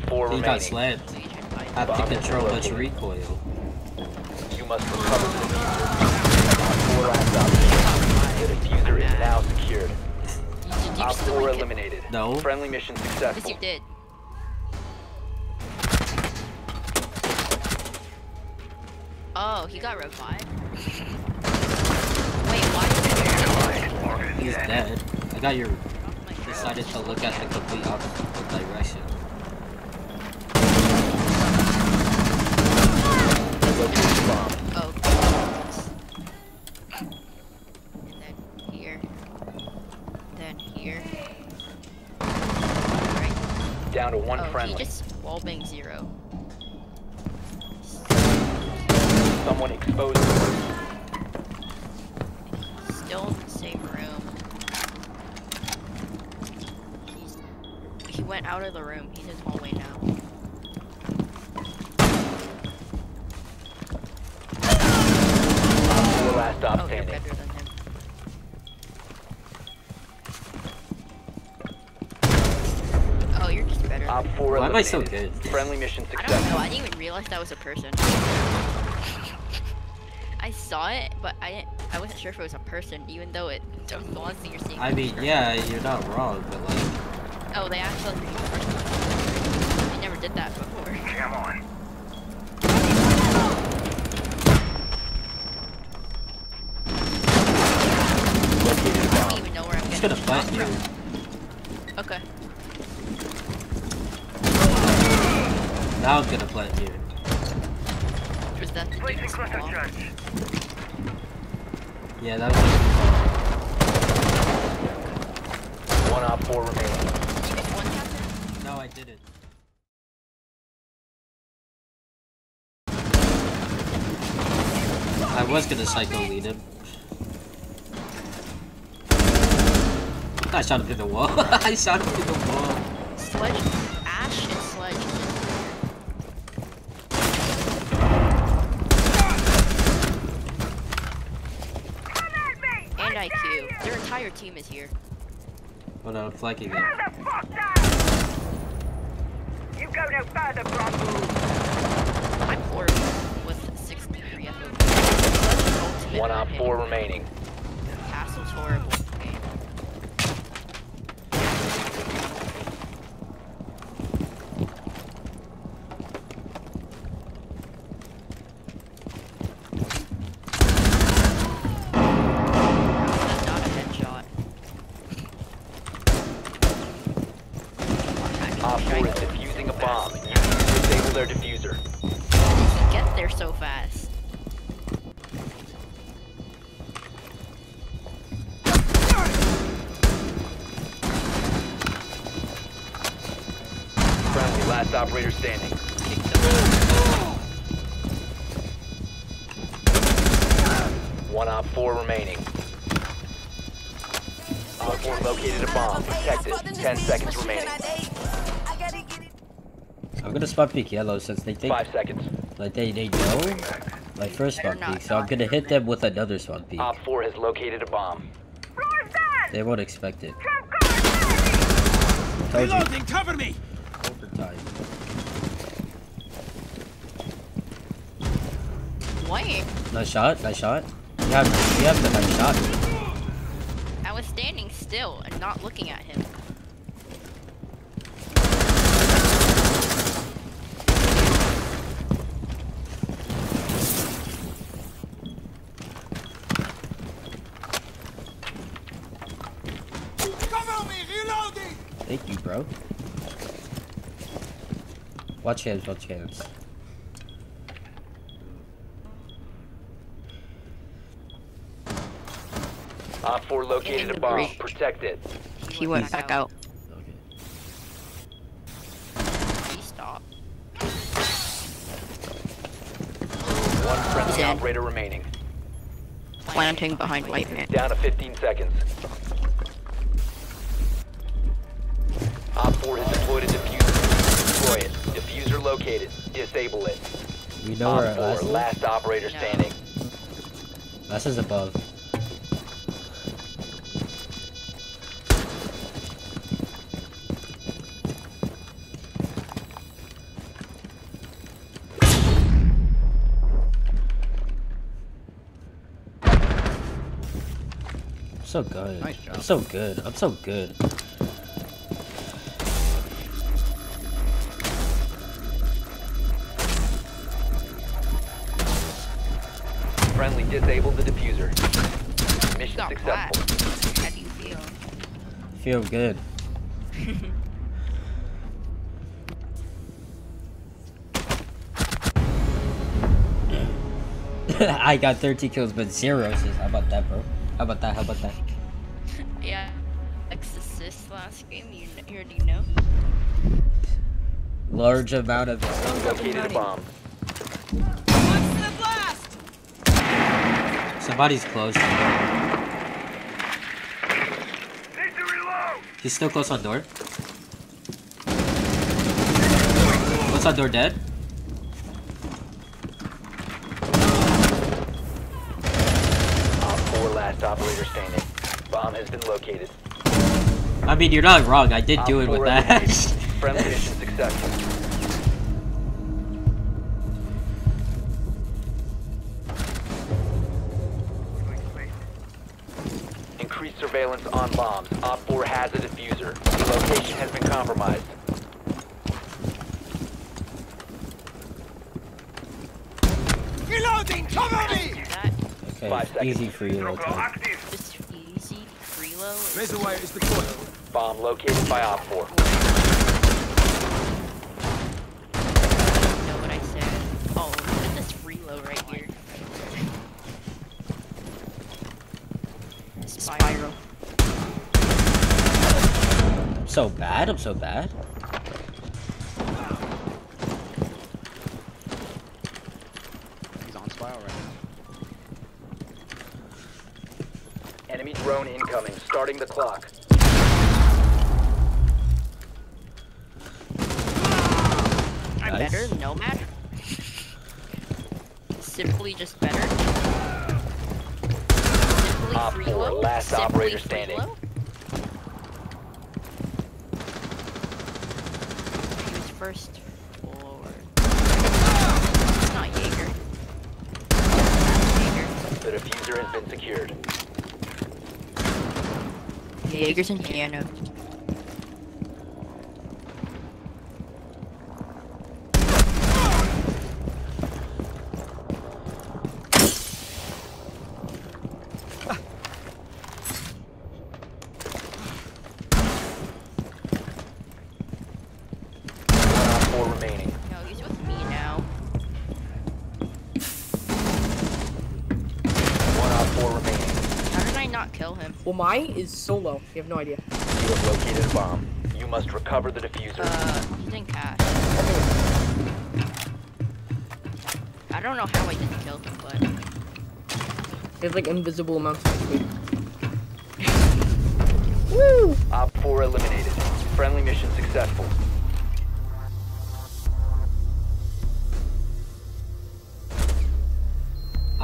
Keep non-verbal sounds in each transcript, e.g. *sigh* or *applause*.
he got remaining. slammed. Legion by Have to control is which located. recoil. You must recover the diffuser. Four. The diffuser is now secured. You, you Op 4 eliminated. No. Friendly mission successful. Yes, you did. Oh, he got revived. Wait, why? He's dead. I got your decided to look at the complete opposite direction. Located the bomb. Oh. And then here. Then here. Right. Down to one oh, friendly. he just wallbang zero. Someone exposed. Still in the same room. He's he went out of the room. He's in the hallway now. Four last stop Oh, you're standing. better than him. Oh, you're just better. Op 4 Why am I so good? Friendly mission I don't know. I didn't even realize that was a person. *laughs* I saw it, but I didn't. I wasn't sure if it was a person, even though it. The one thing you're seeing. I mean, person. yeah, you're not wrong, but like, Oh, they actually made a person. They never did that before. Come on. Located a I don't bomb. even know where I'm I'm just getting gonna plant you. Okay. Now I'm gonna plant you. Was that the Placing dude's cluster charge. Yeah, that was. One op 4 remaining. You just one tapped it? No, I didn't. I was gonna Shaiiko lead him. I shot him through the wall. *laughs* I shot him through the wall. Sledge, Ash and Sledge. is in Come at me! here. And IQ. Their entire team is here. Hold on, I'm flanking him. Get the fuck down! You go no further, Bronco. I'm horrible with 63 FOV. Sledge is ultimate One on op hitting. 4 remaining. Castle's horrible. Fast? Friendly, last operator standing. One op 4 remaining. Op 4 located a bomb. Protect it. 10 seconds remaining. I'm gonna spot peek yellow since they think 5 seconds. Like they they know my first They're spawn not peek, so I'm gonna hit them with another spawn peek. Op 4 has located a bomb. Floor's dead! They won't expect it. Trump card! Told you. Reloading, cover me! Overtime. Wait, Nice shot. Nice shot. You have you have the nice shot. I was standing still and not looking at him. Cover me! Reloading! Thank you, bro. Watch hands. Watch hands. Op 4 located In a the bomb. breach. Protect it. He went back out. Okay. He stopped. One friendly operator remaining. Planting behind white man. Down to 15 seconds. support has deployed a diffuser. Destroy it. Diffuser located. Disable it. We know our last, last operator standing. Last is above. so good. Nice I'm so good. I'm so good. Friendly disabled the diffuser. Mission Got successful. flat. How do you feel? Feel good. *laughs* I got 30 kills, but zero assists. How about that, bro? How about that? How about that? *laughs* Yeah. X assist last game. You, already know. Large amount of. Located a bomb. Somebody's close. Need to reload! He's still close on door. What's on door dead? 4 last operator standing. Bomb has been located. I mean, you're not wrong. I did Op do it with that. *laughs* Friendly mission successful. Surveillance on bombs. Op 4 has a diffuser. The location has been compromised. Reloading! Cover me! Okay, Five seconds. easy for you, Protocol Lotan. easy. Freelo. Razor wire is deployed. Bomb located by Op 4. know what I said. Oh, look at this reload right here. Spiral. I'm so bad. I'm so bad. He's on spiral right now. Enemy drone incoming. Starting the clock. I'm Nice. better than Nomad. Simply just better. Simply Op four, last Simply operator standing. low. He was first floor. It's not Jaeger. Jaeger. The diffuser has been secured. Jaeger's and piano. One Op 4 remaining. No, he's with me now. One Op 4 remaining. How did I not kill him? Well, mine is solo. You have no idea. You have located a bomb. You must recover the diffuser. Uh, he's in cash. I don't know how I didn't kill him, but He has like invisible amounts of speed. *laughs* Op 4 eliminated. Friendly mission successful.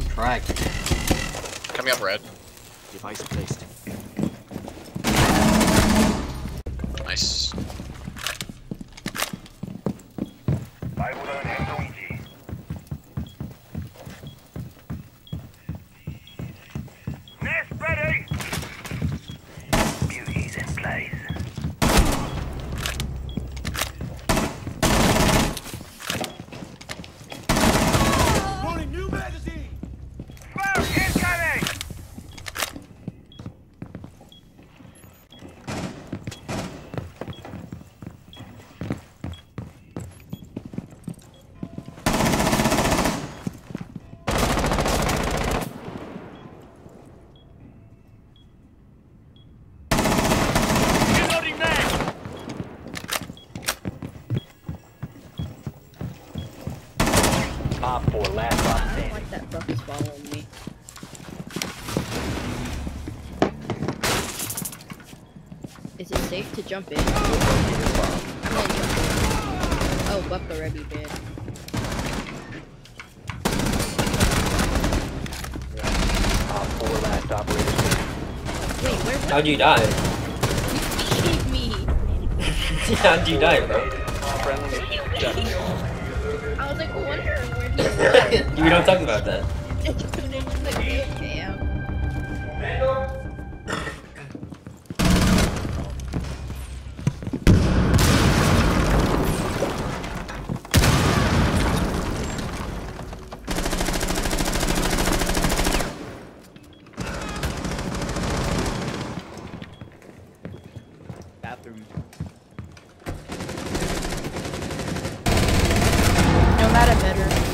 I'm cracked. Coming up red. Device placed. Nice. Op 4 last op I don't standing. like that Buck is following me. Is it safe to jump in? I'm gonna jump in. Oh, Buck already did. Op 4 last operator standing. Wait, where's that? How'd you die? Leave me! *laughs* How'd you die, bro? *laughs* *laughs* we don't talk about that. Bathroom. No matter better.